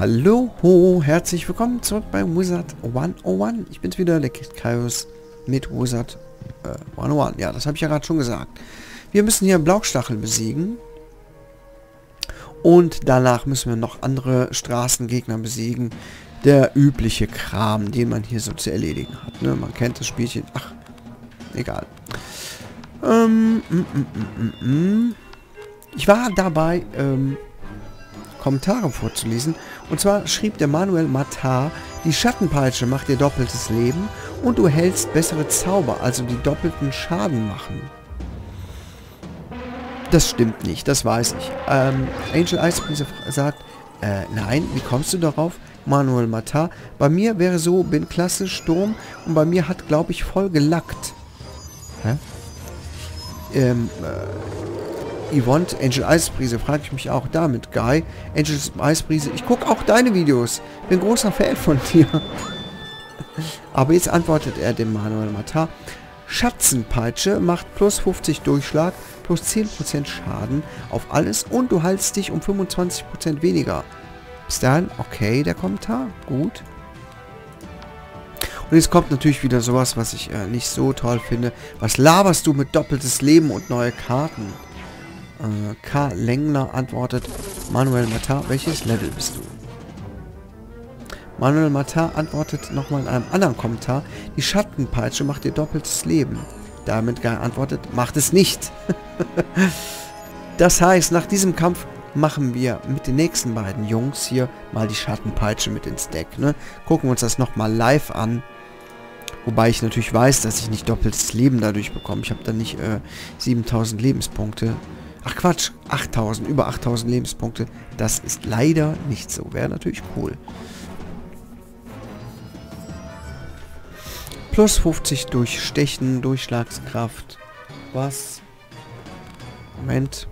Hallo, herzlich willkommen zurück bei Wizard 101. Ich bin's wieder, der Kid Kaius mit Wizard äh, 101. Ja, das habe ich ja gerade schon gesagt. Wir müssen hier Blaustachel besiegen. Und danach müssen wir noch andere Straßengegner besiegen. Der übliche Kram, den man hier so zu erledigen hat. Ne? Man kennt das Spielchen. Ach, egal. Ähm, mm, mm, mm, ich war dabei, ähm, Kommentare vorzulesen. Und zwar schrieb der Manuel Matar, die Schattenpeitsche macht dir doppeltes Leben und du hältst bessere Zauber, also die doppelten Schaden machen. Das stimmt nicht, das weiß ich. Ähm, Angel Eisprise sagt, äh, nein, wie kommst du darauf? Manuel Matar, bei mir wäre so, bin klasse Sturm und bei mir hat, glaube ich, voll gelackt. Hä? Ähm, äh, Yvonne, Angel Eisbrise, frage ich mich auch damit. Guy, Angel Eisbrise, ich gucke auch deine Videos. Bin großer Fan von dir. Aber jetzt antwortet er dem Manuel Matar. Schatzenpeitsche macht plus 50 Durchschlag, plus 10% Schaden auf alles und du haltst dich um 25% weniger. Bis dahin, okay, der Kommentar. Gut. Und jetzt kommt natürlich wieder sowas, was ich äh, nicht so toll finde. Was laberst du mit doppeltes Leben und neue Karten? Äh, K. Lengner antwortet, Manuel Matar, welches Level bist du? Manuel Matar antwortet nochmal in einem anderen Kommentar, die Schattenpeitsche macht dir doppeltes Leben. Damit geantwortet, macht es nicht. das heißt, nach diesem Kampf machen wir mit den nächsten beiden Jungs hier mal die Schattenpeitsche mit ins Deck. Ne? Gucken wir uns das nochmal live an. Wobei ich natürlich weiß, dass ich nicht doppeltes Leben dadurch bekomme. Ich habe dann nicht äh, 7000 Lebenspunkte. Ach Quatsch, 8000, über 8000 Lebenspunkte. Das ist leider nicht so. Wäre natürlich cool. Plus 50 durch Stechen, Durchschlagskraft. Was? Moment.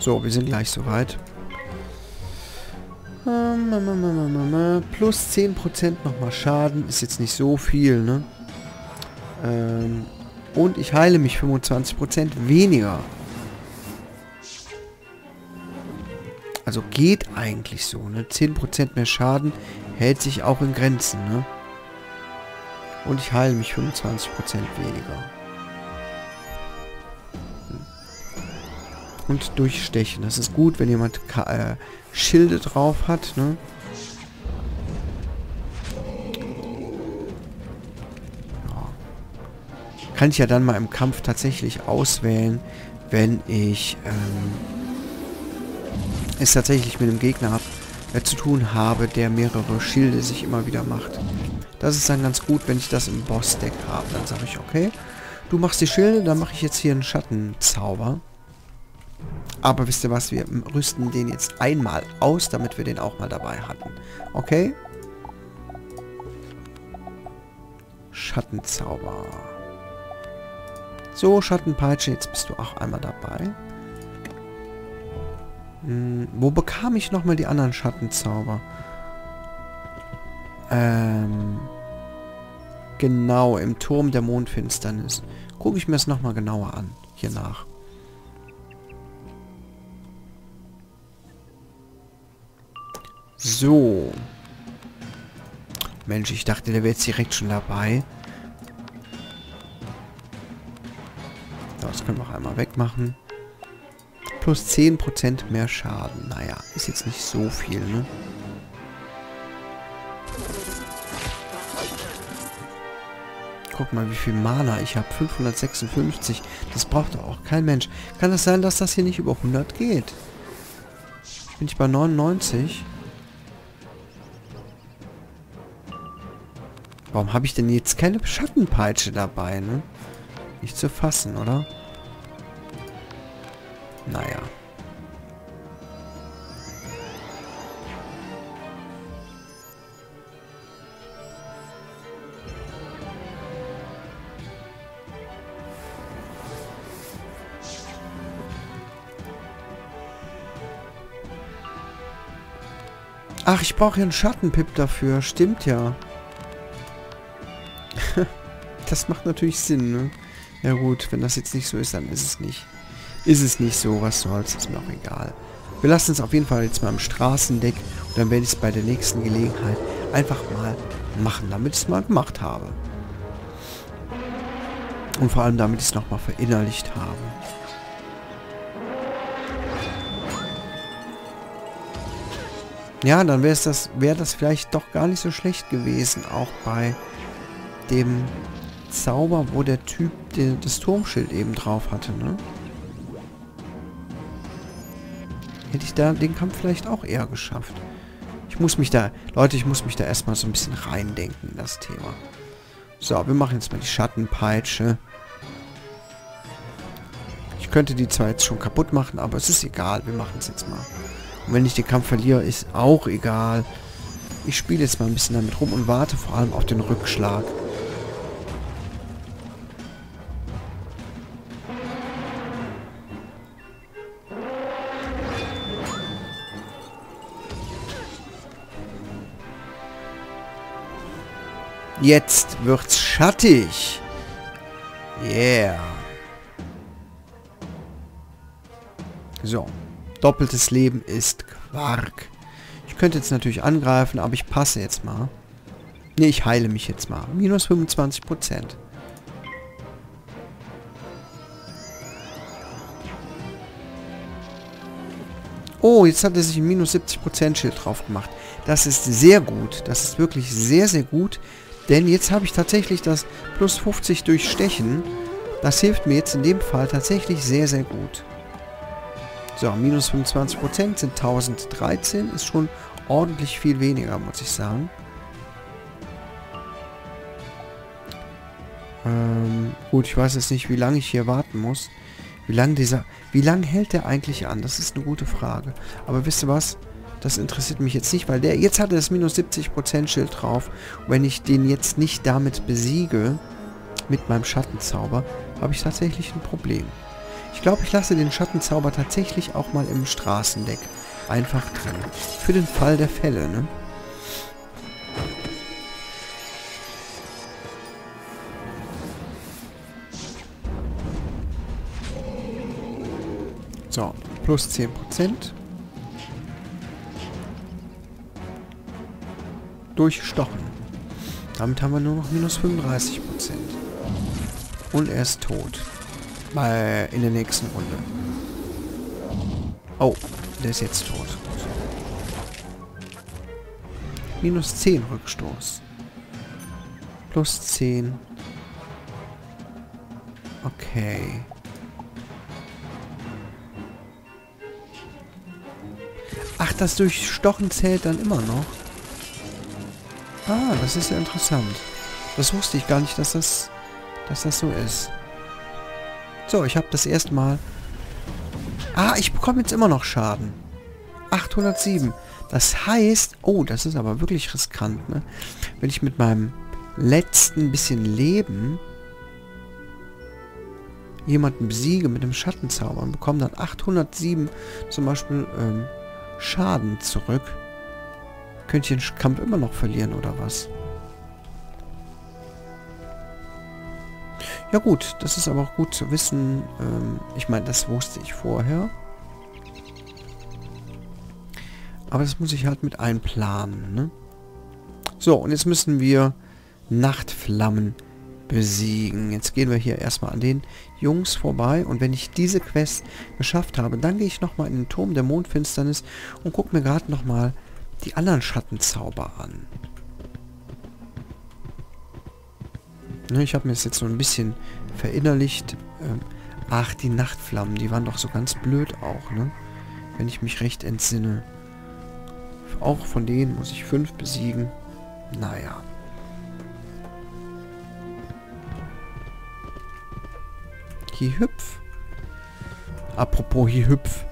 So, wir sind gleich soweit. Plus 10% nochmal Schaden. Ist jetzt nicht so viel, ne? Ähm, und ich heile mich 25% weniger. Also geht eigentlich so, ne? 10% mehr Schaden hält sich auch in Grenzen, ne? Und ich heile mich 25% weniger. Und durchstechen. Das ist gut, wenn jemand äh, Schilde drauf hat, ne? Kann ich ja dann mal im Kampf tatsächlich auswählen, wenn ich ähm, es tatsächlich mit einem Gegner hab, äh, zu tun habe, der mehrere Schilde sich immer wieder macht. Das ist dann ganz gut, wenn ich das im Boss-Deck habe. Dann sage ich, okay, du machst die Schilde, dann mache ich jetzt hier einen Schattenzauber. Aber wisst ihr was, wir rüsten den jetzt einmal aus, damit wir den auch mal dabei hatten. Okay? Schattenzauber. So, Schattenpeitsche, jetzt bist du auch einmal dabei. Hm, wo bekam ich nochmal die anderen Schattenzauber? Ähm... Genau, im Turm der Mondfinsternis. Gucke ich mir das nochmal genauer an. Hier nach. So. Mensch, ich dachte, der wäre jetzt direkt schon dabei. Das können wir auch einmal wegmachen plus 10% mehr Schaden. Naja, ist jetzt nicht so viel, ne? Guck mal, wie viel Mana ich habe. 556. Das braucht doch auch kein Mensch. Kann das sein, dass das hier nicht über 100 geht? Bin ich bei 99? Warum habe ich denn jetzt keine Schattenpeitsche dabei, ne? Nicht zu fassen, oder? Naja. Ach, ich brauche ja einen Schattenpip dafür. Stimmt ja. das macht natürlich Sinn, ne? Ja gut, wenn das jetzt nicht so ist, dann ist es nicht ist es nicht so, was soll's, ist mir auch egal. Wir lassen es auf jeden Fall jetzt mal im Straßendeck dann werde ich es bei der nächsten Gelegenheit einfach mal machen, damit ich es mal gemacht habe. Und vor allem, damit ich es nochmal verinnerlicht habe. Ja, dann wäre das, wäre das vielleicht doch gar nicht so schlecht gewesen, auch bei dem Zauber, wo der Typ den, das Turmschild eben drauf hatte, ne? Hätte ich da den Kampf vielleicht auch eher geschafft. Ich muss mich da, Leute, ich muss mich da erstmal so ein bisschen reindenken in das Thema. So, wir machen jetzt mal die Schattenpeitsche. Ich könnte die zwar jetzt schon kaputt machen, aber es ist egal. Wir machen es jetzt mal. Und wenn ich den Kampf verliere, ist auch egal. Ich spiele jetzt mal ein bisschen damit rum und warte vor allem auf den Rückschlag. Jetzt wird's schattig. Yeah. So. Doppeltes Leben ist Quark. Ich könnte jetzt natürlich angreifen, aber ich passe jetzt mal. Ne, ich heile mich jetzt mal. Minus 25 Prozent. Oh, jetzt hat er sich ein minus 70% Schild drauf gemacht. Das ist sehr gut. Das ist wirklich sehr, sehr gut. Denn jetzt habe ich tatsächlich das plus 50 durch Stechen. Das hilft mir jetzt in dem Fall tatsächlich sehr, sehr gut. So, minus 25% sind 1013. Ist schon ordentlich viel weniger, muss ich sagen. Ähm, gut, ich weiß jetzt nicht, wie lange ich hier warten muss. Wie lange dieser... Wie lange hält der eigentlich an? Das ist eine gute Frage. Aber wisst ihr was? Das interessiert mich jetzt nicht, weil der jetzt hat er das minus 70% Schild drauf. Und wenn ich den jetzt nicht damit besiege, mit meinem Schattenzauber, habe ich tatsächlich ein Problem. Ich glaube, ich lasse den Schattenzauber tatsächlich auch mal im Straßendeck einfach drin. Für den Fall der Fälle, ne? So, plus 10%. durchstochen. Damit haben wir nur noch minus 35%. Und er ist tot. Bei, in der nächsten Runde. Oh, der ist jetzt tot. Minus 10 Rückstoß. Plus 10. Okay. Ach, das Durchstochen zählt dann immer noch. Ah, das ist ja interessant. Das wusste ich gar nicht, dass das, dass das so ist. So, ich habe das erste Mal... Ah, ich bekomme jetzt immer noch Schaden. 807. Das heißt... Oh, das ist aber wirklich riskant, ne? Wenn ich mit meinem letzten bisschen Leben jemanden besiege mit dem Schattenzauber und bekomme dann 807 zum Beispiel ähm, Schaden zurück. Könnte ich den Kampf immer noch verlieren, oder was? Ja gut, das ist aber auch gut zu wissen. Ähm, ich meine, das wusste ich vorher. Aber das muss ich halt mit einplanen, ne? So, und jetzt müssen wir Nachtflammen besiegen. Jetzt gehen wir hier erstmal an den Jungs vorbei und wenn ich diese Quest geschafft habe, dann gehe ich nochmal in den Turm der Mondfinsternis und gucke mir gerade nochmal die anderen Schattenzauber an. Ne, ich habe mir das jetzt so ein bisschen verinnerlicht. Ähm, ach, die Nachtflammen, die waren doch so ganz blöd auch, ne? Wenn ich mich recht entsinne. Auch von denen muss ich fünf besiegen. Naja. Hier hüpf. Apropos hier hüpf.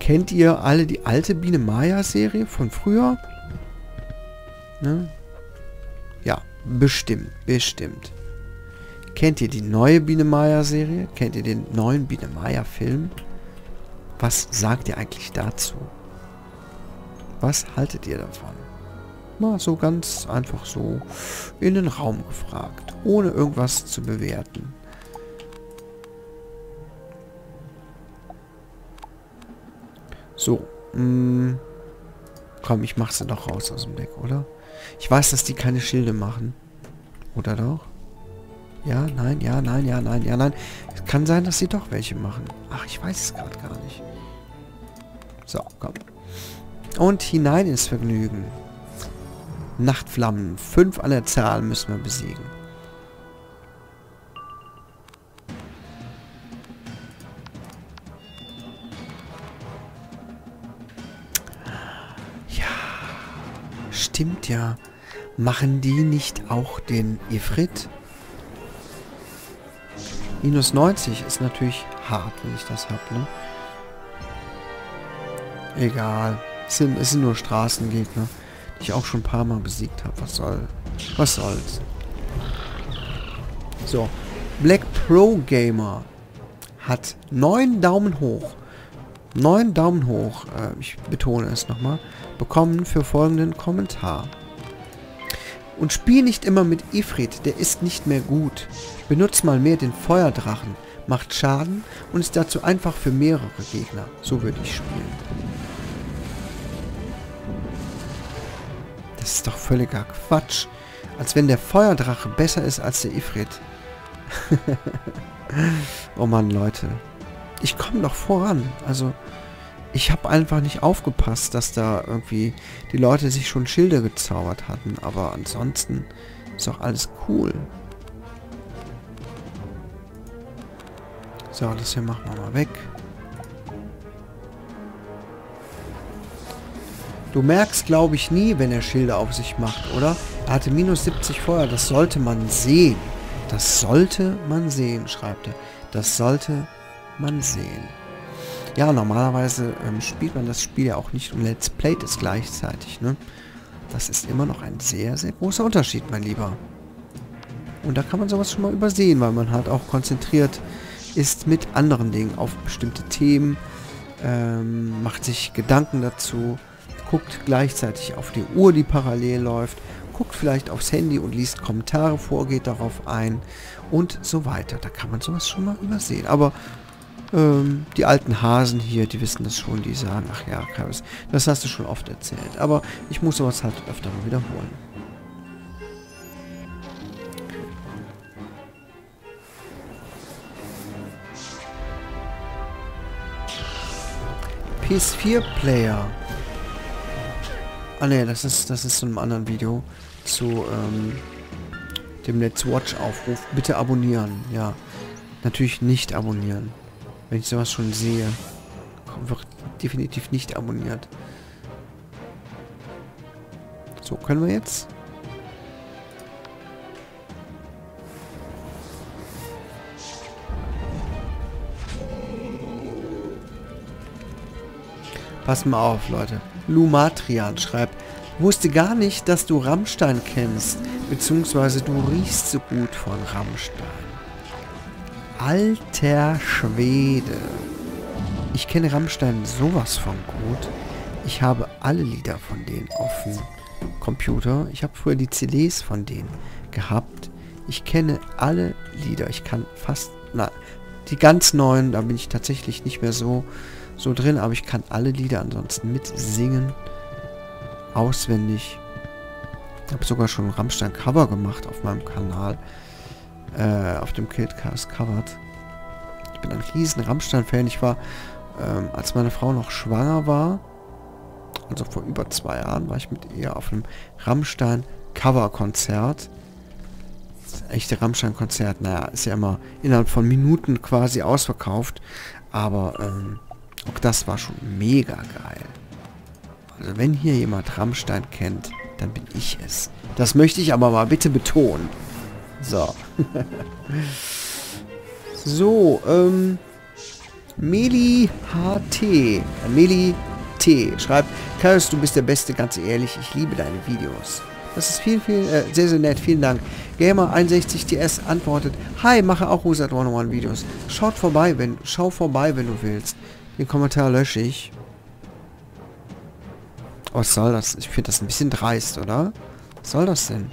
Kennt ihr alle die alte Biene Maya Serie von früher? Ne? Bestimmt, bestimmt. Kennt ihr die neue Biene Maya Serie? Kennt ihr den neuen Biene Maya Film? Was sagt ihr eigentlich dazu? Was haltet ihr davon? Mal so ganz einfach so in den Raum gefragt, ohne irgendwas zu bewerten. So. Mh, mm, Komm, ich mach sie doch raus aus dem Deck, oder? Ich weiß, dass die keine Schilde machen. Oder doch? Ja, nein, ja, nein, ja, nein, ja, nein. Es kann sein, dass sie doch welche machen. Ach, ich weiß es gerade gar nicht. So, komm. Und hinein ins Vergnügen. Nachtflammen. Fünf an der Zahl müssen wir besiegen. Ja. Machen die nicht auch den Ifrit? Minus 90 ist natürlich hart, wenn ich das habe, ne? Egal. Es sind, es sind nur Straßengegner, die ich auch schon ein paar Mal besiegt habe. Was soll... Was soll's? So. Black Pro Gamer hat 9 Daumen hoch. 9 Daumen hoch. Äh, ich betone es nochmal bekommen für folgenden Kommentar. Und spiel nicht immer mit Ifrit, der ist nicht mehr gut. Benutzt mal mehr den Feuerdrachen, macht Schaden und ist dazu einfach für mehrere Gegner. So würde ich spielen. Das ist doch völliger Quatsch. Als wenn der Feuerdrache besser ist als der Ifrit. oh Mann, Leute. Ich komme doch voran. Also, ich habe einfach nicht aufgepasst, dass da irgendwie die Leute sich schon Schilder gezaubert hatten. Aber ansonsten ist auch alles cool. So, das hier machen wir mal weg. Du merkst, glaube ich, nie, wenn er Schilder auf sich macht, oder? Er hatte minus 70 Feuer. Das sollte man sehen. Das sollte man sehen, schreibt er. Das sollte man sehen. Ja, normalerweise ähm, spielt man das Spiel ja auch nicht und Let's Play es gleichzeitig, ne? Das ist immer noch ein sehr, sehr großer Unterschied, mein Lieber. Und da kann man sowas schon mal übersehen, weil man halt auch konzentriert ist mit anderen Dingen auf bestimmte Themen, ähm, macht sich Gedanken dazu, guckt gleichzeitig auf die Uhr, die parallel läuft, guckt vielleicht aufs Handy und liest Kommentare vor, geht darauf ein und so weiter. Da kann man sowas schon mal übersehen. Aber ähm, die alten Hasen hier, die wissen das schon, die sagen, ach ja, Karis, das hast du schon oft erzählt. Aber ich muss sowas halt öfter mal wiederholen. PS4-Player. Ah ne, das ist, das ist so einem anderen Video zu ähm, dem Let's Watch-Aufruf. Bitte abonnieren, ja. Natürlich nicht abonnieren. Wenn ich sowas schon sehe. Wird definitiv nicht abonniert. So, können wir jetzt? Pass mal auf, Leute. Lumatrian schreibt, wusste gar nicht, dass du Rammstein kennst, beziehungsweise du riechst so gut von Rammstein. Alter Schwede. Ich kenne Rammstein sowas von gut. Ich habe alle Lieder von denen auf dem Computer. Ich habe früher die CDs von denen gehabt. Ich kenne alle Lieder. Ich kann fast... Na, die ganz neuen, da bin ich tatsächlich nicht mehr so, so drin, aber ich kann alle Lieder ansonsten mitsingen. Auswendig. Ich habe sogar schon ein Rammstein-Cover gemacht auf meinem Kanal äh, auf dem Killcast covered. Ich bin ein riesen Rammstein-Fan. Ich war, ähm, als meine Frau noch schwanger war, also vor über zwei Jahren, war ich mit ihr auf einem Rammstein-Cover-Konzert. Echte Rammstein-Konzert, naja, ist ja immer innerhalb von Minuten quasi ausverkauft. Aber ähm, auch das war schon mega geil. Also wenn hier jemand Rammstein kennt, dann bin ich es. Das möchte ich aber mal bitte betonen. So. so, ähm... Meli HT. Äh, Meli T. Schreibt, Kaius, du bist der Beste, ganz ehrlich. Ich liebe deine Videos. Das ist viel, viel, äh, sehr, sehr nett. Vielen Dank. Gamer61TS antwortet, Hi, mache auch Wizard 101 Videos. Schaut vorbei, wenn, schau vorbei, wenn du willst. Den Kommentar lösche ich. Was soll das? Ich finde das ein bisschen dreist, oder? Was soll das denn?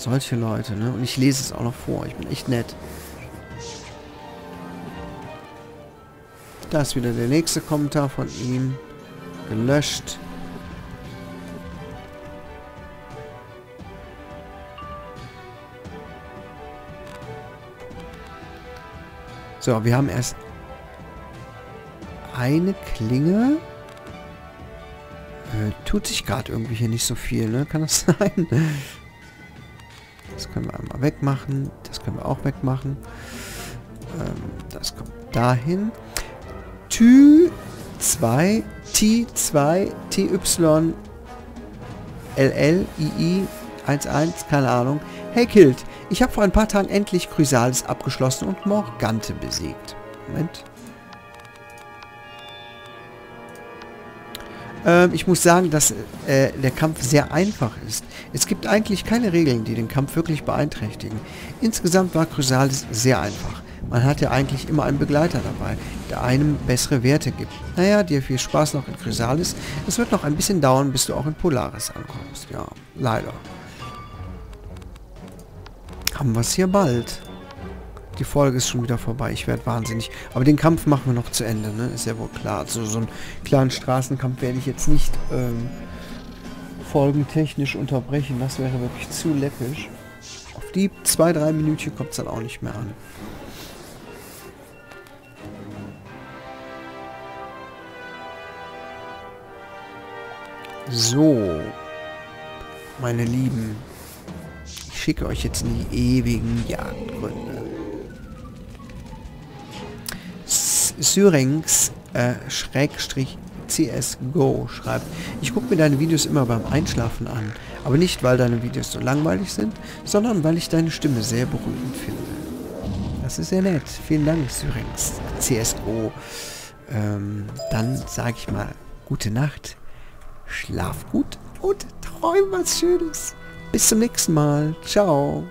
Solche Leute, ne? Und ich lese es auch noch vor. Ich bin echt nett. Da ist wieder der nächste Kommentar von ihm. gelöscht. So, wir haben erst eine Klinge. Äh, tut sich gerade irgendwie hier nicht so viel, ne? Kann das sein? Das können wir einmal wegmachen. Das können wir auch wegmachen. Ähm, das kommt dahin. Tü 2 T2 TY LL II 11, keine Ahnung. Hey Kilt, ich habe vor ein paar Tagen endlich Chrysalis abgeschlossen und Morgante besiegt. Moment. Ähm, ich muss sagen, dass äh, der Kampf sehr einfach ist. Es gibt eigentlich keine Regeln, die den Kampf wirklich beeinträchtigen. Insgesamt war Chrysalis sehr einfach. Man hat ja eigentlich immer einen Begleiter dabei, der einem bessere Werte gibt. Naja, dir viel Spaß noch in Chrysalis. Es wird noch ein bisschen dauern, bis du auch in Polaris ankommst. Ja, leider. Haben wir es hier bald. Die Folge ist schon wieder vorbei. Ich werde wahnsinnig. Aber den Kampf machen wir noch zu Ende, ne? Ist ja wohl klar. Also so einen klaren Straßenkampf werde ich jetzt nicht ähm, folgentechnisch unterbrechen. Das wäre wirklich zu läppisch. Auf die zwei, drei Minütchen kommt es dann auch nicht mehr an. So, meine Lieben, ich schicke euch jetzt in die ewigen Jagdgründe. Syrinx äh, Schrägstrich CSGO schreibt, ich gucke mir deine Videos immer beim Einschlafen an, aber nicht, weil deine Videos so langweilig sind, sondern weil ich deine Stimme sehr beruhigend finde. Das ist sehr nett. Vielen Dank, Syrinx CSGO. Ähm, dann sage ich mal, gute Nacht, schlaf gut und träum was Schönes. Bis zum nächsten Mal. Ciao.